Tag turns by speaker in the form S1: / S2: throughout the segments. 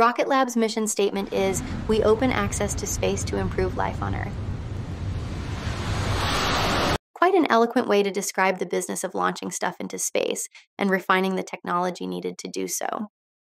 S1: Rocket Lab's mission statement is We open access to space to improve life on Earth. Quite an eloquent way to describe the business of launching stuff into space and refining the technology needed to do so.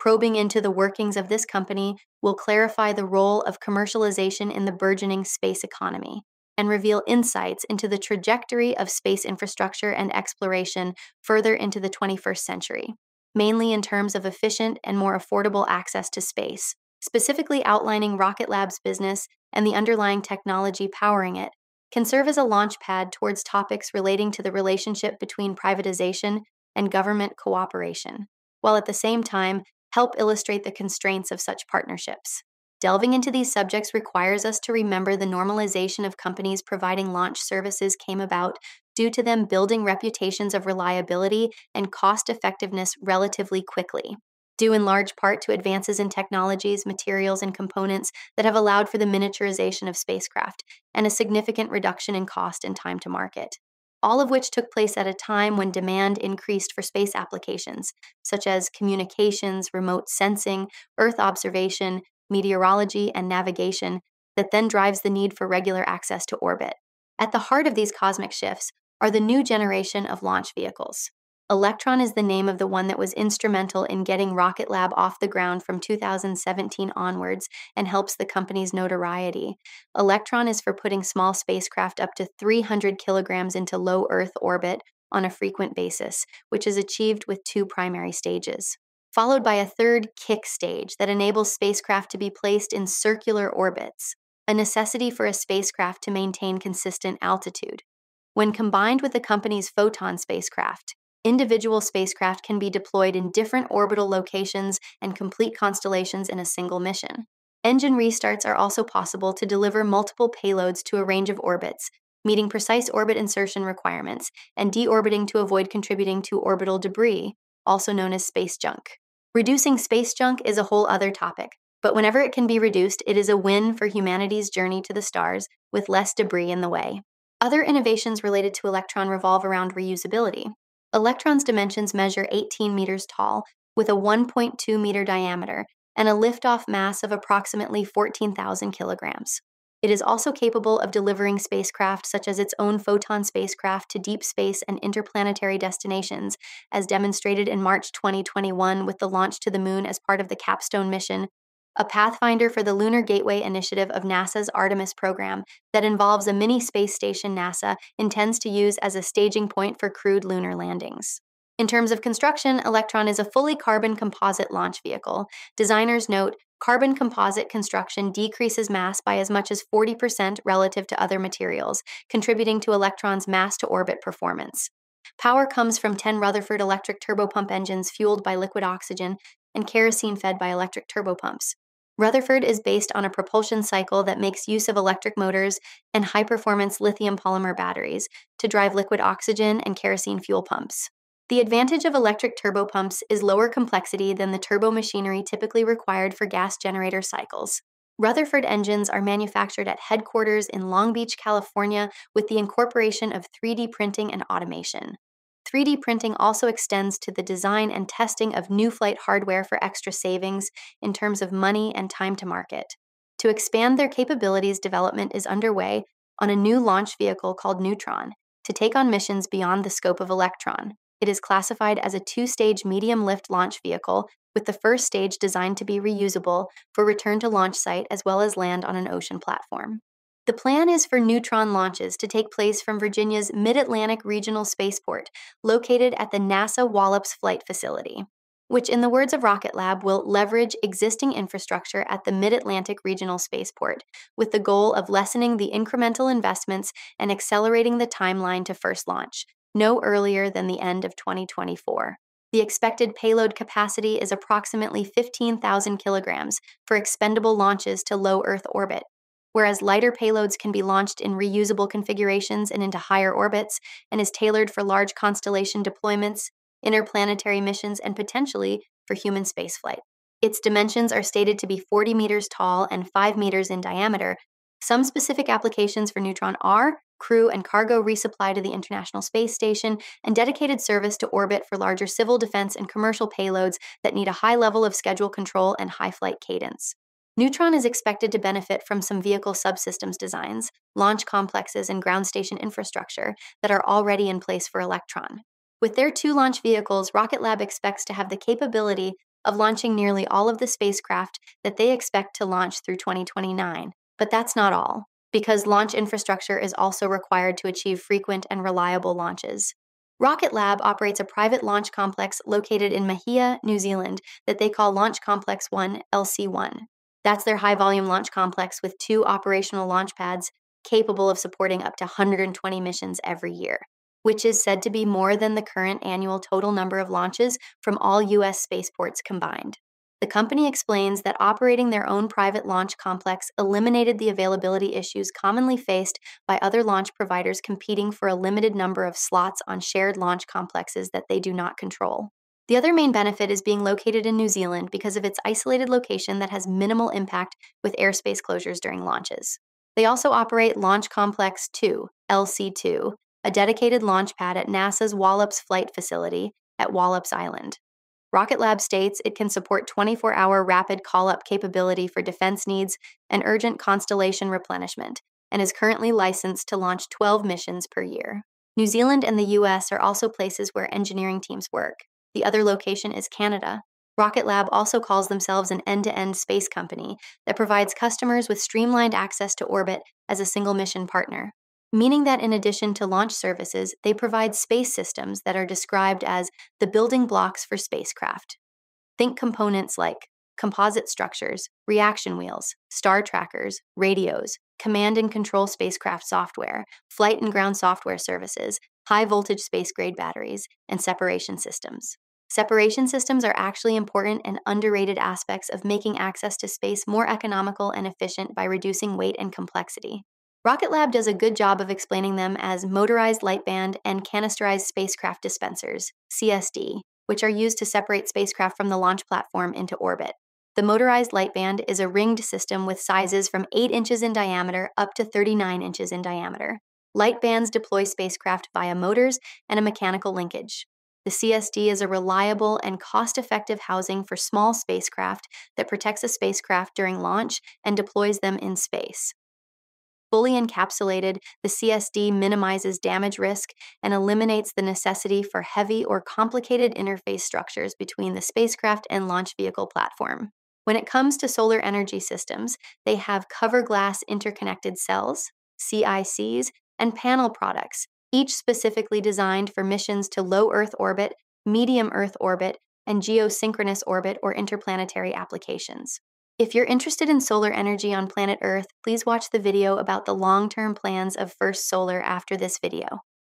S1: Probing into the workings of this company will clarify the role of commercialization in the burgeoning space economy and reveal insights into the trajectory of space infrastructure and exploration further into the 21st century, mainly in terms of efficient and more affordable access to space, specifically outlining Rocket Lab's business and the underlying technology powering it can serve as a launchpad towards topics relating to the relationship between privatization and government cooperation, while at the same time help illustrate the constraints of such partnerships. Delving into these subjects requires us to remember the normalization of companies providing launch services came about due to them building reputations of reliability and cost effectiveness relatively quickly due in large part to advances in technologies, materials, and components that have allowed for the miniaturization of spacecraft and a significant reduction in cost and time to market. All of which took place at a time when demand increased for space applications, such as communications, remote sensing, Earth observation, meteorology, and navigation, that then drives the need for regular access to orbit. At the heart of these cosmic shifts are the new generation of launch vehicles. Electron is the name of the one that was instrumental in getting Rocket Lab off the ground from 2017 onwards and helps the company's notoriety. Electron is for putting small spacecraft up to 300 kilograms into low Earth orbit on a frequent basis, which is achieved with two primary stages. Followed by a third kick stage that enables spacecraft to be placed in circular orbits, a necessity for a spacecraft to maintain consistent altitude. When combined with the company's Photon spacecraft, individual spacecraft can be deployed in different orbital locations and complete constellations in a single mission. Engine restarts are also possible to deliver multiple payloads to a range of orbits, meeting precise orbit insertion requirements, and deorbiting to avoid contributing to orbital debris, also known as space junk. Reducing space junk is a whole other topic, but whenever it can be reduced, it is a win for humanity's journey to the stars with less debris in the way. Other innovations related to Electron revolve around reusability. Electron's dimensions measure 18 meters tall, with a 1.2 meter diameter and a liftoff mass of approximately 14,000 kilograms. It is also capable of delivering spacecraft such as its own Photon spacecraft to deep space and interplanetary destinations, as demonstrated in March 2021 with the launch to the moon as part of the Capstone mission a pathfinder for the Lunar Gateway initiative of NASA's Artemis program that involves a mini space station NASA intends to use as a staging point for crewed lunar landings. In terms of construction, Electron is a fully carbon composite launch vehicle. Designers note carbon composite construction decreases mass by as much as 40% relative to other materials, contributing to Electron's mass to orbit performance. Power comes from 10 Rutherford electric turbopump engines fueled by liquid oxygen and kerosene fed by electric turbopumps. Rutherford is based on a propulsion cycle that makes use of electric motors and high performance lithium polymer batteries to drive liquid oxygen and kerosene fuel pumps. The advantage of electric turbopumps is lower complexity than the turbo machinery typically required for gas generator cycles. Rutherford engines are manufactured at headquarters in Long Beach, California, with the incorporation of 3D printing and automation. 3D printing also extends to the design and testing of new flight hardware for extra savings in terms of money and time to market. To expand their capabilities, development is underway on a new launch vehicle called Neutron to take on missions beyond the scope of Electron. It is classified as a two stage medium lift launch vehicle, with the first stage designed to be reusable for return to launch site as well as land on an ocean platform. The plan is for Neutron launches to take place from Virginia's Mid Atlantic Regional Spaceport, located at the NASA Wallops Flight Facility, which, in the words of Rocket Lab, will leverage existing infrastructure at the Mid Atlantic Regional Spaceport with the goal of lessening the incremental investments and accelerating the timeline to first launch, no earlier than the end of 2024. The expected payload capacity is approximately 15,000 kilograms for expendable launches to low Earth orbit, whereas lighter payloads can be launched in reusable configurations and into higher orbits and is tailored for large constellation deployments, interplanetary missions, and potentially for human spaceflight. Its dimensions are stated to be 40 meters tall and 5 meters in diameter, Some specific applications for Neutron are crew and cargo resupply to the International Space Station, and dedicated service to orbit for larger civil defense and commercial payloads that need a high level of schedule control and high flight cadence. Neutron is expected to benefit from some vehicle subsystems designs, launch complexes, and ground station infrastructure that are already in place for Electron. With their two launch vehicles, Rocket Lab expects to have the capability of launching nearly all of the spacecraft that they expect to launch through 2029. But that's not all because launch infrastructure is also required to achieve frequent and reliable launches. Rocket Lab operates a private launch complex located in Mahia, New Zealand, that they call Launch Complex 1 LC1. That's their high volume launch complex with two operational launch pads capable of supporting up to 120 missions every year, which is said to be more than the current annual total number of launches from all U.S. spaceports combined. The company explains that operating their own private launch complex eliminated the availability issues commonly faced by other launch providers competing for a limited number of slots on shared launch complexes that they do not control. The other main benefit is being located in New Zealand because of its isolated location that has minimal impact with airspace closures during launches. They also operate Launch Complex 2, LC2, a dedicated launch pad at NASA's Wallops Flight Facility at Wallops Island. Rocket Lab states it can support 24 hour rapid call up capability for defense needs and urgent constellation replenishment, and is currently licensed to launch 12 missions per year. New Zealand and the US are also places where engineering teams work. The other location is Canada. Rocket Lab also calls themselves an end to end space company that provides customers with streamlined access to orbit as a single mission partner meaning that in addition to launch services, they provide space systems that are described as the building blocks for spacecraft. Think components like composite structures, reaction wheels, star trackers, radios, command and control spacecraft software, flight and ground software services, high voltage space grade batteries, and separation systems. Separation systems are actually important and underrated aspects of making access to space more economical and efficient by reducing weight and complexity. Rocket Lab does a good job of explaining them as motorized lightband and canisterized spacecraft dispensers, CSD, which are used to separate spacecraft from the launch platform into orbit. The motorized lightband is a ringed system with sizes from 8 inches in diameter up to 39 inches in diameter. Light bands deploy spacecraft via motors and a mechanical linkage. The CSD is a reliable and cost effective housing for small spacecraft that protects a spacecraft during launch and deploys them in space. Fully encapsulated, the CSD minimizes damage risk and eliminates the necessity for heavy or complicated interface structures between the spacecraft and launch vehicle platform. When it comes to solar energy systems, they have cover glass interconnected cells, CICs, and panel products, each specifically designed for missions to low Earth orbit, medium Earth orbit, and geosynchronous orbit or interplanetary applications. If you're interested in solar energy on planet Earth, please watch the video about the long term plans of First Solar after this video.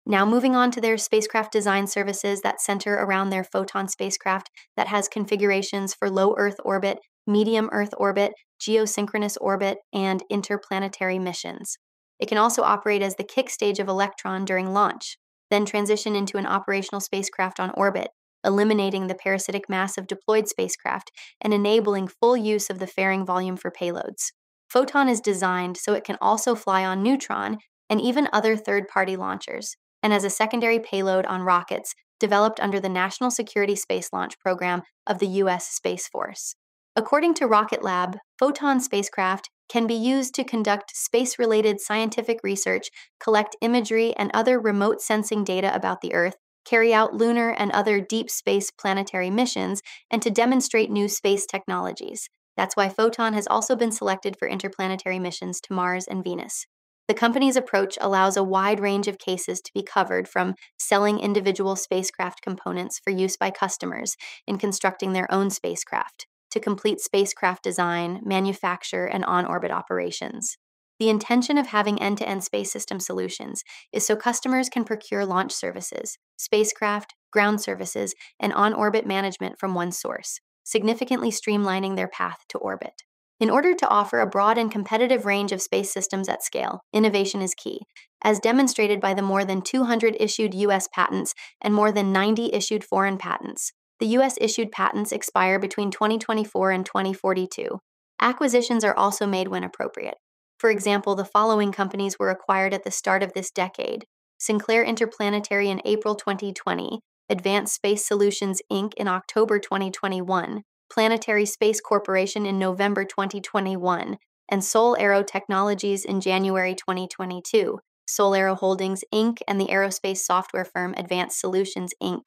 S1: Now, moving on to their spacecraft design services that center around their Photon spacecraft that has configurations for low Earth orbit, medium Earth orbit, geosynchronous orbit, and interplanetary missions. It can also operate as the kick stage of Electron during launch, then transition into an operational spacecraft on orbit, eliminating the parasitic mass of deployed spacecraft and enabling full use of the fairing volume for payloads. Photon is designed so it can also fly on Neutron and even other third party launchers, and as a secondary payload on rockets developed under the National Security Space Launch Program of the U.S. Space Force. According to Rocket Lab, Photon spacecraft can be used to conduct space related scientific research, collect imagery and other remote sensing data about the Earth, carry out lunar and other deep space planetary missions, and to demonstrate new space technologies. That's why Photon has also been selected for interplanetary missions to Mars and Venus. The company's approach allows a wide range of cases to be covered from selling individual spacecraft components for use by customers in constructing their own spacecraft, to complete spacecraft design, manufacture, and on orbit operations. The intention of having end to end space system solutions is so customers can procure launch services, spacecraft, ground services, and on orbit management from one source, significantly streamlining their path to orbit. In order to offer a broad and competitive range of space systems at scale, innovation is key, as demonstrated by the more than 200 issued U.S. patents and more than 90 issued foreign patents. The U.S. issued patents expire between 2024 and 2042. Acquisitions are also made when appropriate. For example, the following companies were acquired at the start of this decade Sinclair Interplanetary in April 2020, Advanced Space Solutions Inc. in October 2021, Planetary Space Corporation in November 2021, and Sol Aero Technologies in January 2022, SolAero Holdings Inc., and the aerospace software firm Advanced Solutions Inc.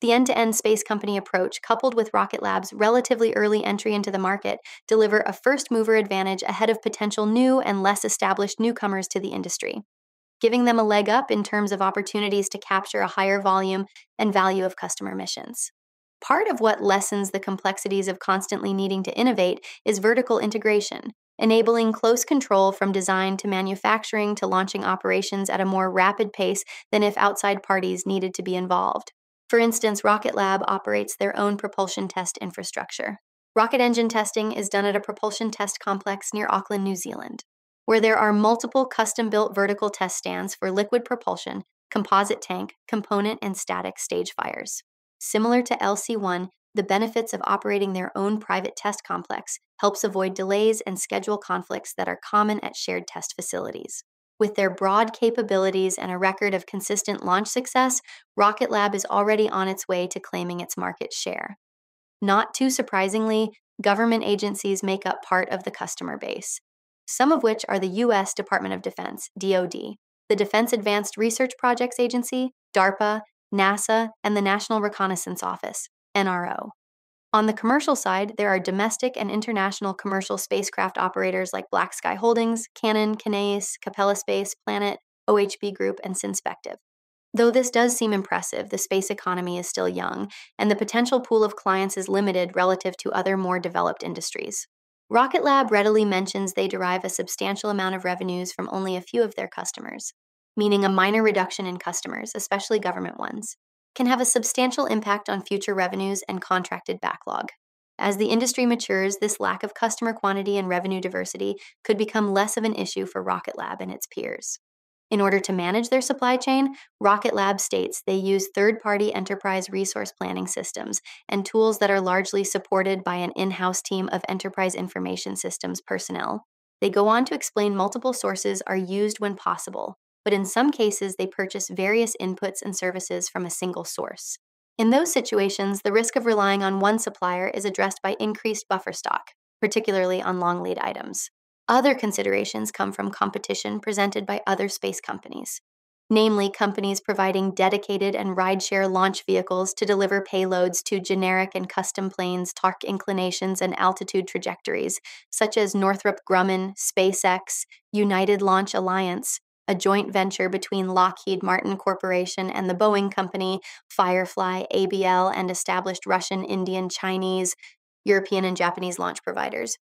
S1: The end to end space company approach, coupled with Rocket Lab's relatively early entry into the market, deliver a first mover advantage ahead of potential new and less established newcomers to the industry, giving them a leg up in terms of opportunities to capture a higher volume and value of customer missions. Part of what lessens the complexities of constantly needing to innovate is vertical integration, enabling close control from design to manufacturing to launching operations at a more rapid pace than if outside parties needed to be involved. For instance, Rocket Lab operates their own propulsion test infrastructure. Rocket engine testing is done at a propulsion test complex near Auckland, New Zealand, where there are multiple custom built vertical test stands for liquid propulsion, composite tank, component, and static stage fires. Similar to LC1, the benefits of operating their own private test complex helps avoid delays and schedule conflicts that are common at shared test facilities. With their broad capabilities and a record of consistent launch success, Rocket Lab is already on its way to claiming its market share. Not too surprisingly, government agencies make up part of the customer base, some of which are the U.S. Department of Defense, DoD, the Defense Advanced Research Projects Agency, DARPA, NASA, and the National Reconnaissance Office, NRO. On the commercial side, there are domestic and international commercial spacecraft operators like Black Sky Holdings, Canon, Kinéis, Capella Space, Planet, OHB Group, and Synspective. Though this does seem impressive, the space economy is still young, and the potential pool of clients is limited relative to other more developed industries. Rocket Lab readily mentions they derive a substantial amount of revenues from only a few of their customers, meaning a minor reduction in customers, especially government ones can have a substantial impact on future revenues and contracted backlog. As the industry matures, this lack of customer quantity and revenue diversity could become less of an issue for Rocket Lab and its peers. In order to manage their supply chain, Rocket Lab states they use third party enterprise resource planning systems and tools that are largely supported by an in house team of enterprise information systems personnel. They go on to explain multiple sources are used when possible, but in some cases, they purchase various inputs and services from a single source. In those situations, the risk of relying on one supplier is addressed by increased buffer stock, particularly on long lead items. Other considerations come from competition presented by other space companies, namely companies providing dedicated and rideshare launch vehicles to deliver payloads to generic and custom planes, torque inclinations, and altitude trajectories, such as Northrop Grumman, SpaceX, United Launch Alliance, a joint venture between Lockheed Martin Corporation and the Boeing Company, Firefly, ABL, and established Russian, Indian, Chinese, European, and Japanese launch providers.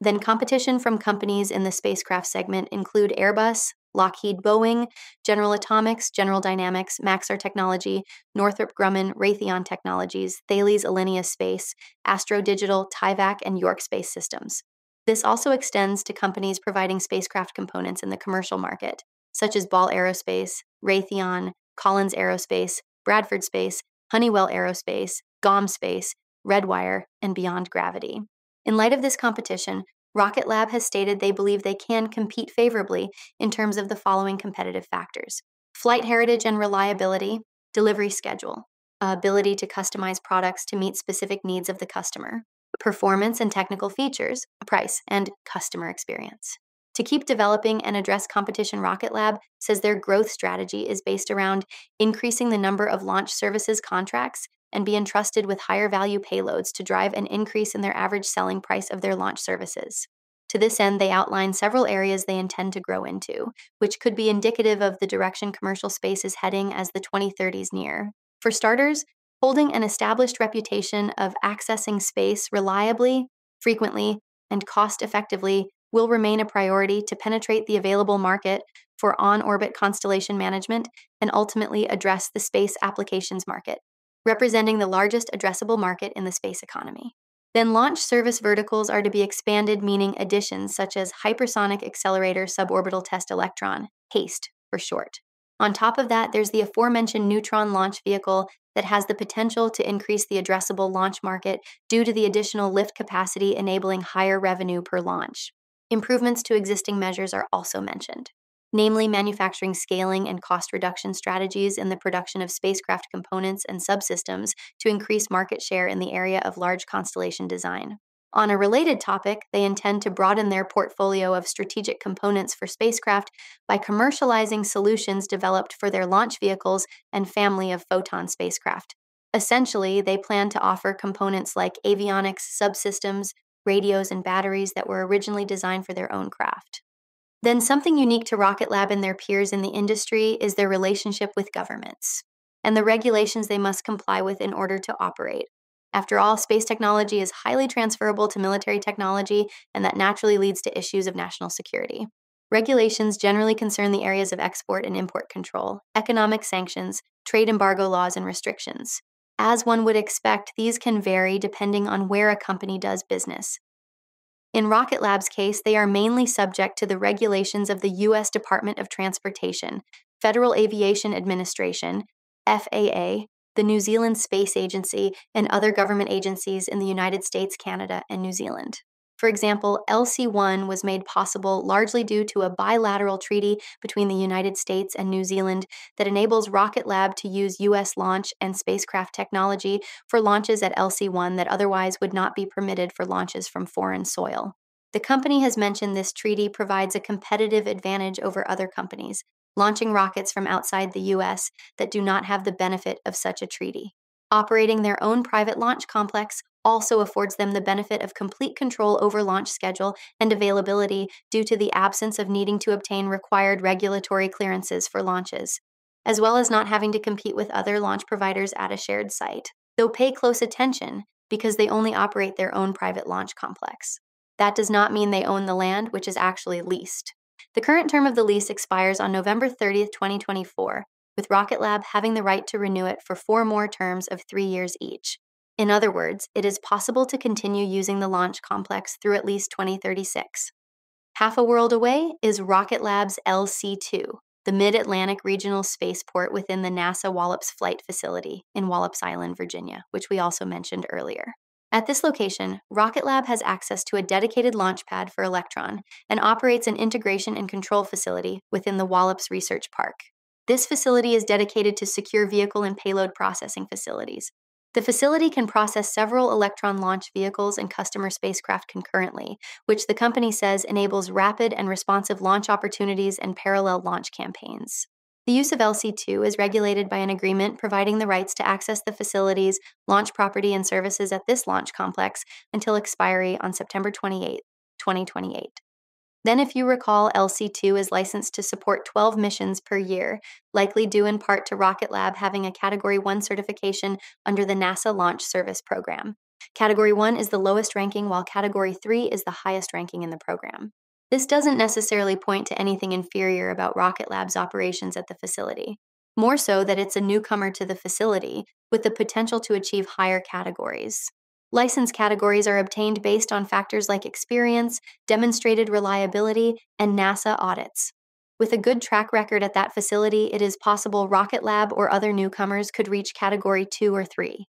S1: Then competition from companies in the spacecraft segment include Airbus, Lockheed Boeing, General Atomics, General Dynamics, Maxar Technology, Northrop Grumman, Raytheon Technologies, Thales Alenia Space, Astro Digital, Tyvak, and York Space Systems. This also extends to companies providing spacecraft components in the commercial market, such as Ball Aerospace, Raytheon, Collins Aerospace, Bradford Space, Honeywell Aerospace, GOM Space, Redwire, and Beyond Gravity. In light of this competition, Rocket Lab has stated they believe they can compete favorably in terms of the following competitive factors flight heritage and reliability, delivery schedule, ability to customize products to meet specific needs of the customer, performance and technical features, price, and customer experience. To keep developing and address competition, Rocket Lab says their growth strategy is based around increasing the number of launch services contracts and be entrusted with higher value payloads to drive an increase in their average selling price of their launch services. To this end, they outline several areas they intend to grow into, which could be indicative of the direction commercial space is heading as the 2030s near. For starters, holding an established reputation of accessing space reliably, frequently, and cost effectively will remain a priority to penetrate the available market for on orbit constellation management and ultimately address the space applications market, representing the largest addressable market in the space economy. Then launch service verticals are to be expanded, meaning additions such as Hypersonic Accelerator Suborbital Test Electron, HASTE for short. On top of that, there's the aforementioned Neutron launch vehicle that has the potential to increase the addressable launch market due to the additional lift capacity enabling higher revenue per launch. Improvements to existing measures are also mentioned, namely manufacturing scaling and cost reduction strategies in the production of spacecraft components and subsystems to increase market share in the area of large constellation design. On a related topic, they intend to broaden their portfolio of strategic components for spacecraft by commercializing solutions developed for their launch vehicles and family of Photon spacecraft. Essentially, they plan to offer components like avionics, subsystems, radios, and batteries that were originally designed for their own craft. Then, something unique to Rocket Lab and their peers in the industry is their relationship with governments and the regulations they must comply with in order to operate. After all, space technology is highly transferable to military technology, and that naturally leads to issues of national security. Regulations generally concern the areas of export and import control, economic sanctions, trade embargo laws, and restrictions. As one would expect, these can vary depending on where a company does business. In Rocket Lab's case, they are mainly subject to the regulations of the U.S. Department of Transportation, Federal Aviation Administration, FAA, the New Zealand Space Agency, and other government agencies in the United States, Canada, and New Zealand. For example, LC1 was made possible largely due to a bilateral treaty between the United States and New Zealand that enables Rocket Lab to use U.S. launch and spacecraft technology for launches at LC1 that otherwise would not be permitted for launches from foreign soil. The company has mentioned this treaty provides a competitive advantage over other companies, launching rockets from outside the U.S. that do not have the benefit of such a treaty. Operating their own private launch complex also affords them the benefit of complete control over launch schedule and availability due to the absence of needing to obtain required regulatory clearances for launches, as well as not having to compete with other launch providers at a shared site. Though pay close attention because they only operate their own private launch complex. That does not mean they own the land, which is actually leased. The current term of the lease expires on November 30th, 2024, with Rocket Lab having the right to renew it for four more terms of three years each. In other words, it is possible to continue using the launch complex through at least 2036. Half a world away is Rocket Lab's LC 2, the Mid Atlantic Regional Spaceport within the NASA Wallops Flight Facility in Wallops Island, Virginia, which we also mentioned earlier. At this location, Rocket Lab has access to a dedicated launch pad for Electron and operates an integration and control facility within the Wallops Research Park. This facility is dedicated to secure vehicle and payload processing facilities. The facility can process several Electron launch vehicles and customer spacecraft concurrently, which the company says enables rapid and responsive launch opportunities and parallel launch campaigns. The use of LC2 is regulated by an agreement providing the rights to access the facilities, launch property, and services at this launch complex until expiry on September 28, 2028. Then, if you recall, LC2 is licensed to support 12 missions per year, likely due in part to Rocket Lab having a Category 1 certification under the NASA Launch Service Program. Category 1 is the lowest ranking, while Category 3 is the highest ranking in the program. This doesn't necessarily point to anything inferior about Rocket Lab's operations at the facility, more so that it's a newcomer to the facility with the potential to achieve higher categories. License categories are obtained based on factors like experience, demonstrated reliability, and NASA audits. With a good track record at that facility, it is possible Rocket Lab or other newcomers could reach Category 2 or 3.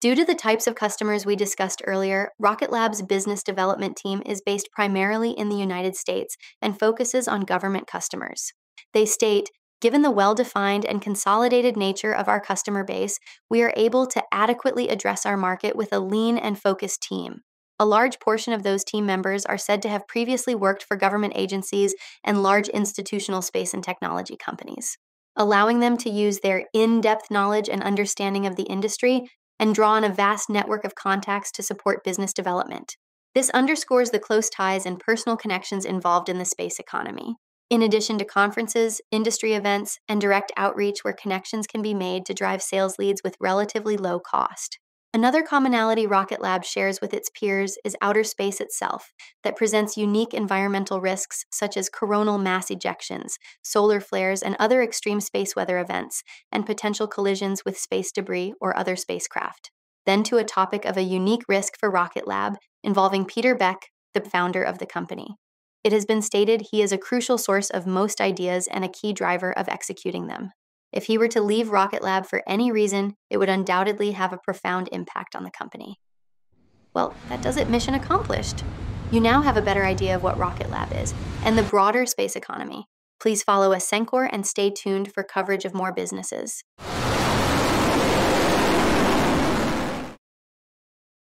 S1: Due to the types of customers we discussed earlier, Rocket Lab's business development team is based primarily in the United States and focuses on government customers. They state, Given the well defined and consolidated nature of our customer base, we are able to adequately address our market with a lean and focused team. A large portion of those team members are said to have previously worked for government agencies and large institutional space and technology companies, allowing them to use their in depth knowledge and understanding of the industry and draw on a vast network of contacts to support business development. This underscores the close ties and personal connections involved in the space economy. In addition to conferences, industry events, and direct outreach where connections can be made to drive sales leads with relatively low cost. Another commonality Rocket Lab shares with its peers is outer space itself, that presents unique environmental risks such as coronal mass ejections, solar flares, and other extreme space weather events, and potential collisions with space debris or other spacecraft. Then to a topic of a unique risk for Rocket Lab involving Peter Beck, the founder of the company. It has been stated he is a crucial source of most ideas and a key driver of executing them. If he were to leave Rocket Lab for any reason, it would undoubtedly have a profound impact on the company. Well, that does it mission accomplished. You now have a better idea of what Rocket Lab is and the broader space economy. Please follow Ascencore and stay tuned for coverage of more businesses.